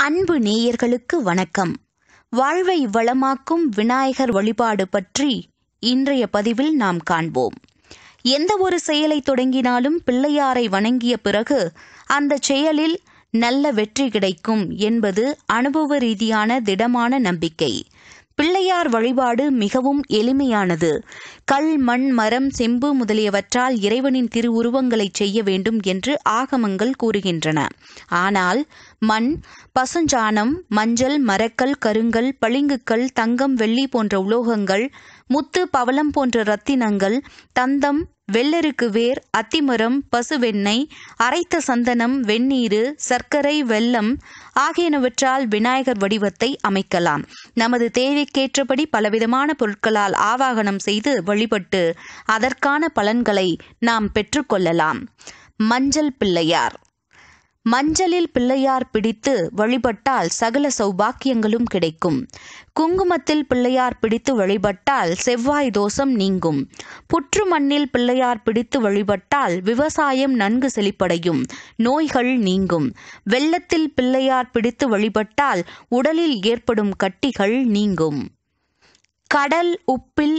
அன்பு நேயர்களுக்கு வணக்கம். வாழ்வை வளமாக்கும் விநாயகர் வழிபாடு பற்றி இன்றைய பதிவில் நாம் காண்போம். எந்த ஒரு செயலை தொடங்கினாலும் பிள்ளையாரை வணங்கிய பிறகு அந்த செயலில் நல்ல வெற்றி கிடைக்கும் என்பது அனுபவ ரீதியான திடமான நம்பிக்கை. பிள்ளையார் வழிபாடு மிகவும் எளிமையானது. கல் மண் மரம் செம்பு முதலியவற்றால் இறைவனின் திருவுருவங்களை செய்ய வேண்டும் என்று ஆகமங்கள் கூறுகின்றன. ஆனால் மண் பசுஞ்சாணம் மஞ்சள் மரக்கல் கருங்கல் பளிங்குக்கல் தங்கம் வெள்ளி போன்ற உலோகங்கள் முத்து பவளம் போன்ற ரத்தினங்கள் தந்தம் வெள்ளருக்கு வேர் அத்திமரம் பசுவெண்ணெய் அரைத்த சந்தனம் வெந்நீரு சர்க்கரை வெல்லம் ஆகியனவற்றால் விநாயகர் வடிவத்தை அமைக்கலாம். நமது தேவைக்கேற்றபடி பலவிதமான பொருட்களால் ஆவாகனம் செய்து வழிபட்டு அதற்கான பலன்களை நாம் பெற்றுக்கொள்ளலாம் மஞ்சள் பிள்ளையார். மஞ்சளில் பிள்ளையார் பிடித்து வழிபட்டால் சகல சௌபாக்கியங்களும் கிடைக்கும். குங்குமத்தில் பிள்ளையார் பிடித்து வழிபட்டால் செவ்வாய் தோஷம் நீங்கும். புற்று மண்ணில் பிள்ளையார் பிடித்து வழிபட்டால் விவசாயம் நன்கு செழிப்படையும் நோய்கள் நீங்கும். வெள்ளத்தில் பிள்ளையார் பிடித்து வழிபட்டால் உடலில் ஏற்படும் கட்டிகள் நீங்கும். கடல் உப்பில்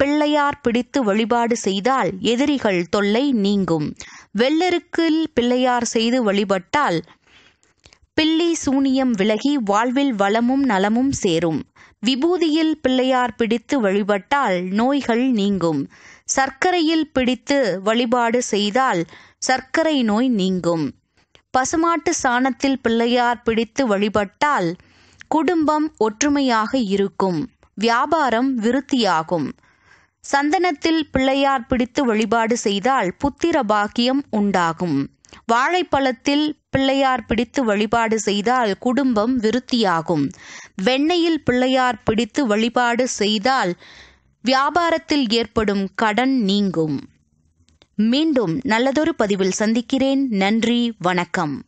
பிள்ளையார் பிடித்து வழிபாடு செய்தால் எதிரிகள் தொல்லை நீங்கும். வெள்ளருக்கில் பிள்ளையார் செய்து வழிபட்டால் பில்லி சூனியம் விலகி வாழ்வில் வளமும் நலமும் சேரும். விபூதியில் பிள்ளையார் பிடித்து வழிபட்டால் நோய்கள் நீங்கும். சர்க்கரையில் பிடித்து வழிபாடு செய்தால் சர்க்கரை நோய் நீங்கும். பசுமாட்டு சாணத்தில் பிள்ளையார் பிடித்து வழிபட்டால் குடும்பம் ஒற்றுமையாக இருக்கும். வியாபாரம் விருத்தியாகும். சந்தனத்தில் பிள்ளையார் பிடித்து வழிபாடு செய்தால் புத்திர பாக்கியம் உண்டாகும். வாழைப்பழத்தில் பிள்ளையார் பிடித்து வழிபாடு செய்தால் குடும்பம் விருத்தியாகும். வெண்ணெயில் பிள்ளையார் பிடித்து வழிபாடு செய்தால் வியாபாரத்தில் ஏற்படும் கடன் நீங்கும். மீண்டும் நல்லதொரு பதிவில் சந்திக்கிறேன். நன்றி வணக்கம்.